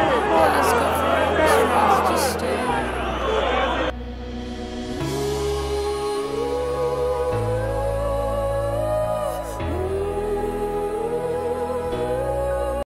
四、四。